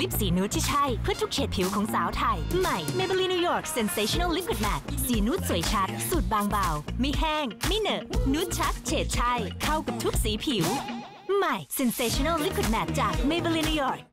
ลิปสีนูดที่ใช่ เพื่อทุกเฉดผิวของสาวไทย ใหม่ Maybelline New York Sensational Liquid Matte สีนูดสวยชัด สูตรบางเบา ไม่แห้ง ไม่เหนอะนูดชัด เฉดใช่ เข้ากับทุกสีผิว ใหม่ Sensational Liquid Matte จาก Maybelline New York